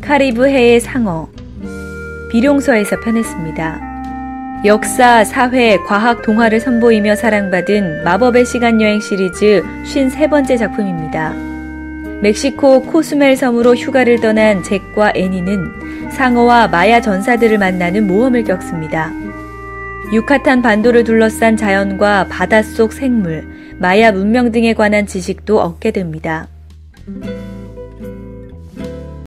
카리브해의 상어, 비룡서에서 편했습니다. 역사, 사회, 과학 동화를 선보이며 사랑받은 마법의 시간 여행 시리즈 53번째 작품입니다. 멕시코 코스멜 섬으로 휴가를 떠난 잭과 애니는 상어와 마야 전사들을 만나는 모험을 겪습니다. 유카탄 반도를 둘러싼 자연과 바닷속 생물, 마야 문명 등에 관한 지식도 얻게 됩니다.